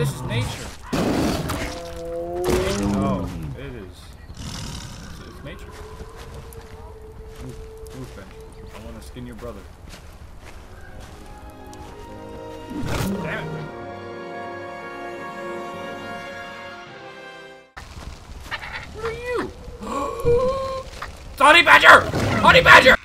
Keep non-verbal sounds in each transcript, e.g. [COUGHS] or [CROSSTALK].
this is nature. No, it is. It's, it's nature. Move, move, Benjamin. I want to skin your brother. Damn it. What are you? [GASPS] Honey Badger! Honey Badger!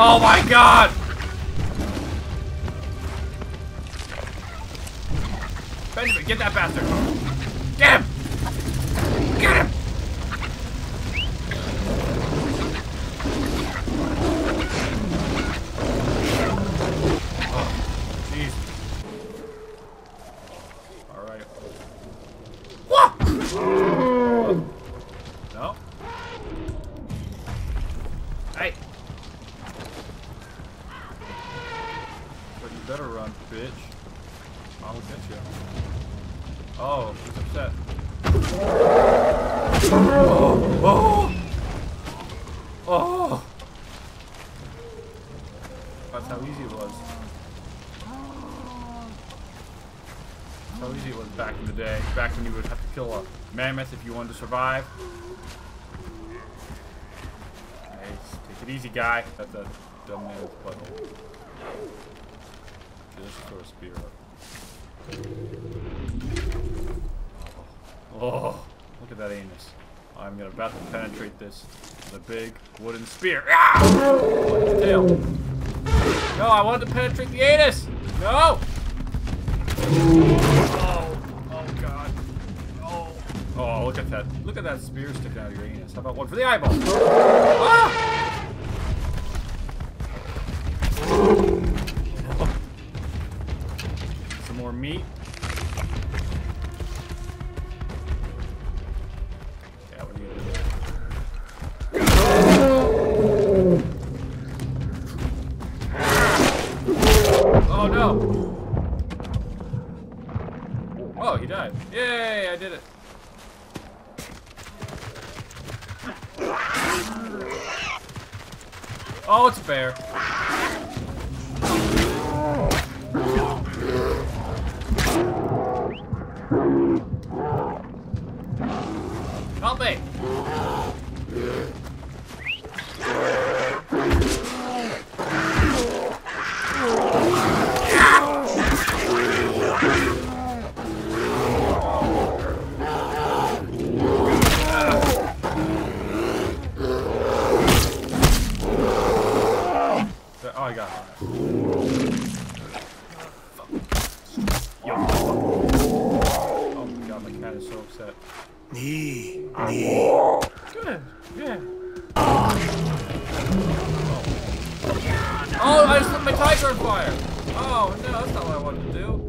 Oh my god! Benjamin, get that bastard! Get him! Get him! Oh, he's upset. Oh! Oh! Oh! That's how easy it was. That's how easy it was back in the day. Back when you would have to kill a mammoth if you wanted to survive. Nice. Take it easy, guy. That's a dumb man's button. Okay, throw a spear up. Oh, look at that anus. I'm gonna about to penetrate this with a big wooden spear. Ah! No, I wanted to penetrate the anus. No. Oh, oh god. Oh. Oh, look at that. Look at that spear sticking out of your anus. How about one for the eyeball? Ah! Oh no! Oh, he died. Yay, I did it. Oh, it's a bear. Help me! Nee, Good. Yeah. Oh, I just lit my tiger on fire. Oh no, that's not what I wanted to do.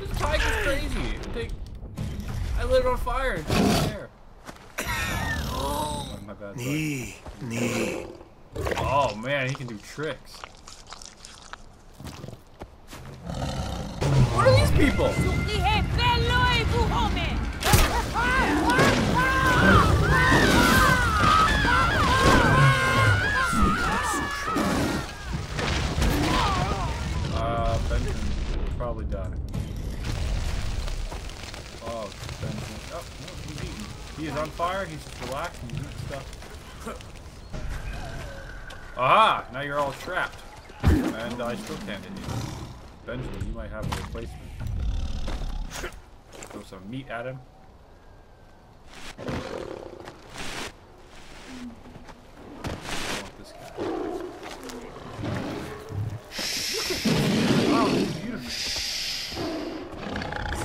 This tiger's crazy. Take, I lit it on fire. Not there. Oh, my bad. sorry. nee, nee. Oh man, he can do tricks. What are these people? Uh, Benjamin will probably die. Oh, Benjamin. Oh, no, he's eating. He is on fire. He's relaxing. He's eating stuff. Aha! Now you're all trapped. And I still can't hit you. Benjamin, you might have a replacement. Throw some meat at him. I want this.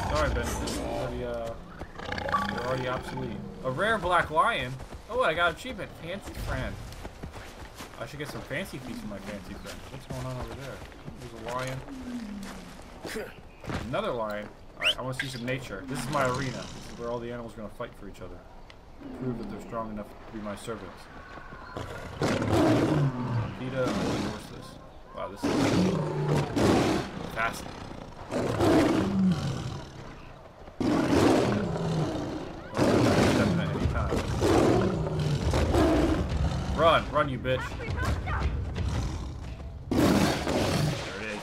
Sorry, Ben. You're already, uh, already obsolete. A rare black lion? Oh, I got achievement. Fancy friend. I should get some fancy feet for my fancy friends. What's going on over there? There's a lion. [COUGHS] Another lion? Alright, I want to see some nature. This is my arena. This is where all the animals are going to fight for each other. Prove that they're strong enough to be my servants. Vita, I to this. Wow, this is fascinating. Run, run you bitch.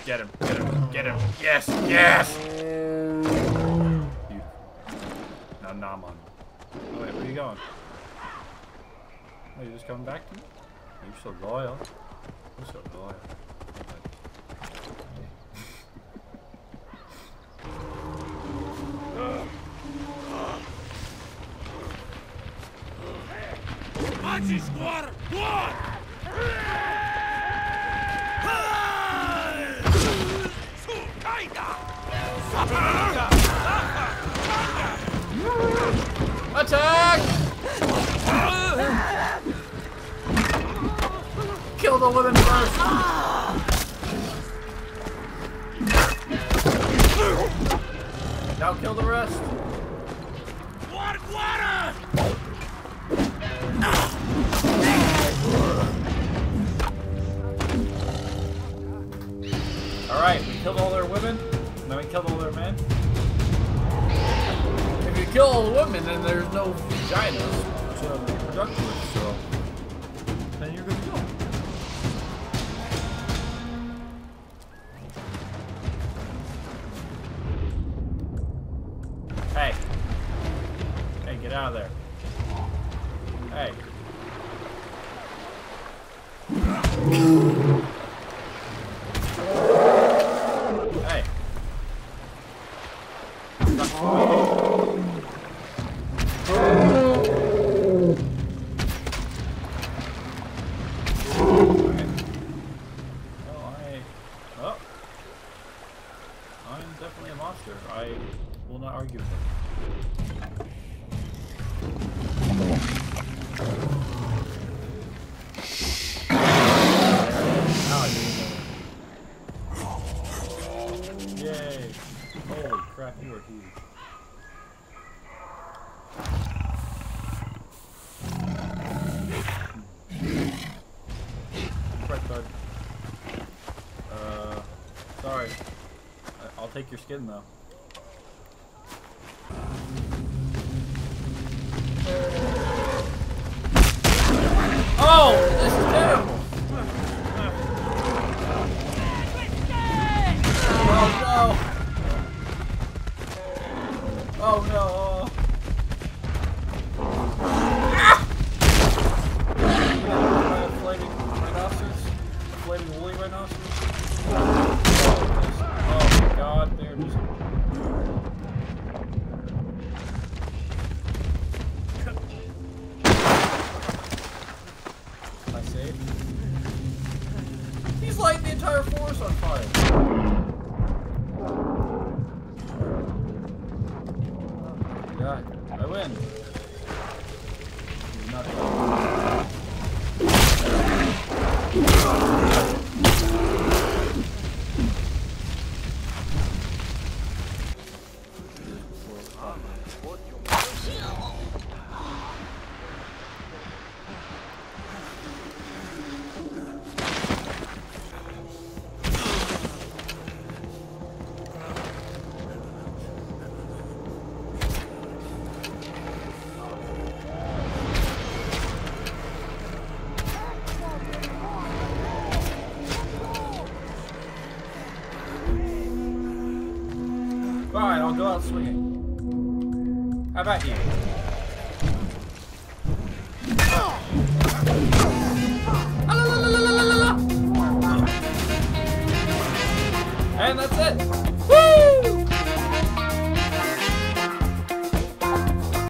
Get him, get him, get him. Yes, yes! You. Now, nom on. Oh, wait, where are you going? Oh, you just coming back to me? You're so loyal. You're so loyal. Maci squad! One! Attack! Kill the women first! Now kill the rest. Water, water! Alright, we killed all women, then there's no vaginas to be productive so I'm definitely a monster. I will not argue with it. Take your skin though. The entire forest on fire. Oh God, I win. How about you? And that's it.